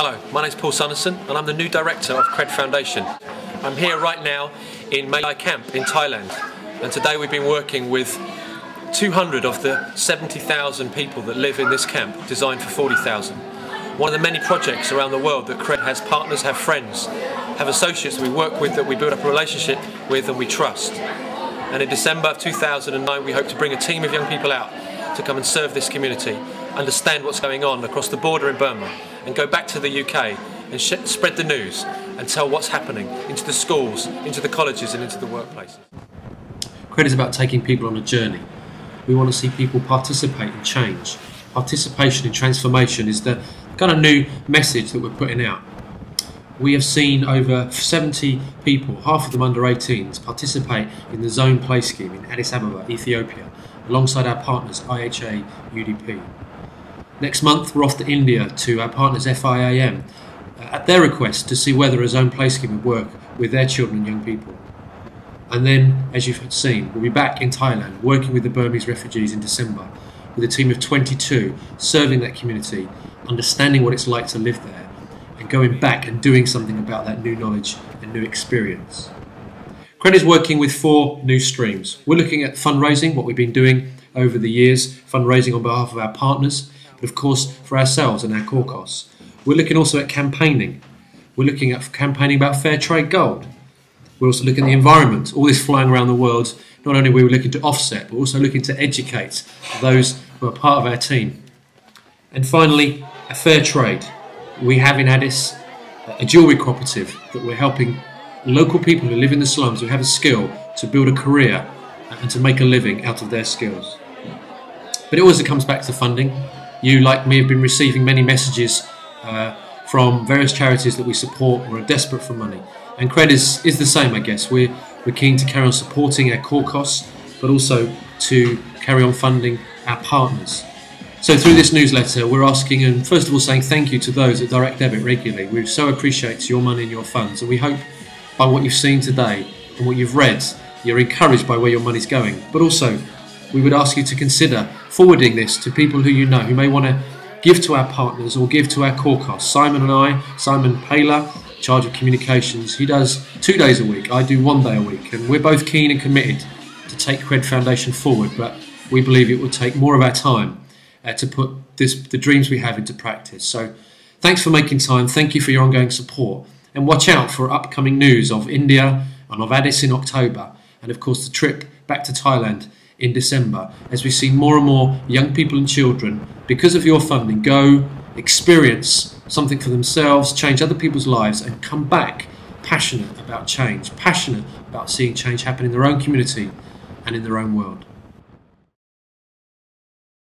Hello, my name is Paul Sanderson and I'm the new director of Cred Foundation. I'm here right now in Mae La Camp in Thailand and today we've been working with 200 of the 70,000 people that live in this camp designed for 40,000. One of the many projects around the world that Cred has partners, have friends, have associates that we work with that we build up a relationship with and we trust. And in December of 2009 we hope to bring a team of young people out to come and serve this community, understand what's going on across the border in Burma and go back to the UK and spread the news and tell what's happening into the schools, into the colleges and into the workplaces. Cred is about taking people on a journey. We want to see people participate in change. Participation in transformation is the kind of new message that we're putting out. We have seen over 70 people, half of them under 18s, participate in the Zone Play Scheme in Addis Ababa, Ethiopia, alongside our partners IHA, UDP. Next month, we're off to India to our partners FIAM uh, at their request to see whether a Zone Play Scheme would work with their children and young people. And then, as you've seen, we'll be back in Thailand working with the Burmese refugees in December with a team of 22 serving that community, understanding what it's like to live there, and going back and doing something about that new knowledge and new experience. Cred is working with four new streams. We're looking at fundraising, what we've been doing over the years, fundraising on behalf of our partners, but of course for ourselves and our core costs. We're looking also at campaigning. We're looking at campaigning about fair trade gold. We're also looking at the environment, all this flying around the world. Not only are we looking to offset, but also looking to educate those who are part of our team. And finally, a fair trade. We have in Addis a jewellery cooperative that we're helping local people who live in the slums who have a skill to build a career and to make a living out of their skills. But it always comes back to funding. You, like me, have been receiving many messages uh, from various charities that we support who are desperate for money. And Cred is, is the same, I guess. We're, we're keen to carry on supporting our core costs, but also to carry on funding our partners. So through this newsletter, we're asking and first of all saying thank you to those that direct debit regularly. We so appreciate your money and your funds, and we hope by what you've seen today and what you've read, you're encouraged by where your money's going. But also, we would ask you to consider forwarding this to people who you know who may want to give to our partners or give to our core costs. Simon and I, Simon Paylor, charge of communications, he does two days a week. I do one day a week, and we're both keen and committed to take Cred Foundation forward. But we believe it will take more of our time uh, to put this the dreams we have into practice. So, thanks for making time. Thank you for your ongoing support, and watch out for upcoming news of India and of Addis in October, and of course the trip back to Thailand in December as we see more and more young people and children, because of your funding, go experience something for themselves, change other people's lives, and come back passionate about change, passionate about seeing change happen in their own community and in their own world.